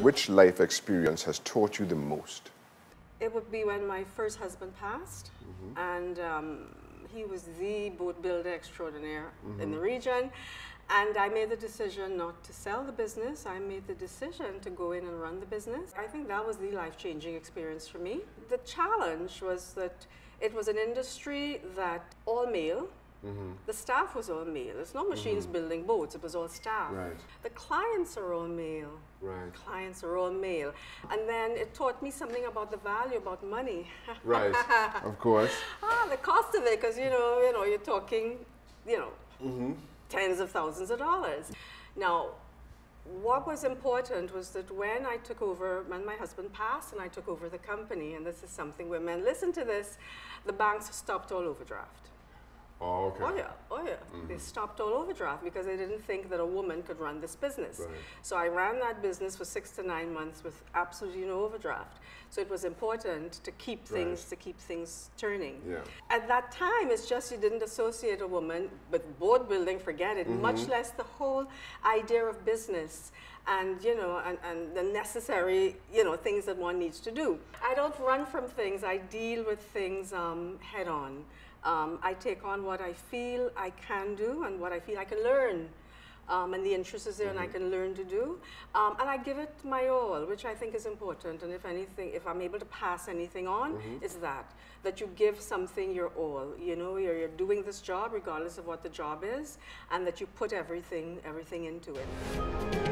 which life experience has taught you the most? It would be when my first husband passed, and um, he was the boat builder extraordinaire in the region. And I made the decision not to sell the business. I made the decision to go in and run the business. I think that was the life changing experience for me. The challenge was that it was an industry that all male, Mm-hmm. the staff was all male. It's not machines mm-hmm. building boats, it was all staff. Right. The clients are all male. Right. Clients are all male. And then it taught me something about the value, about money. Right, of course. ah, the cost of it, because you know, you know, you're talking, you know, mm-hmm. tens of thousands of dollars. Now, what was important was that when I took over, when my husband passed and I took over the company, and this is something women listen to this, the banks stopped all overdraft. Oh, okay. Oh yeah, oh yeah. They mm-hmm. stopped all overdraft because they didn't think that a woman could run this business. Right. So I ran that business for six to nine months with absolutely no overdraft. So it was important to keep things Right. to keep things turning. Yeah. At that time, it's just you didn't associate a woman with board building. Forget it. Mm-hmm. Much less the whole idea of business and you know and, and the necessary you know things that one needs to do. I don't run from things. I deal with things um, head on. Um, I take on what I feel I can do and what I feel I can learn. Um, and the interest is there and I can learn to do. Um, and I give it my all, which I think is important. And if anything, if I'm able to pass anything on, it's that. That you give something your all. You know, you're, you're doing this job regardless of what the job is, and that you put everything, everything into it.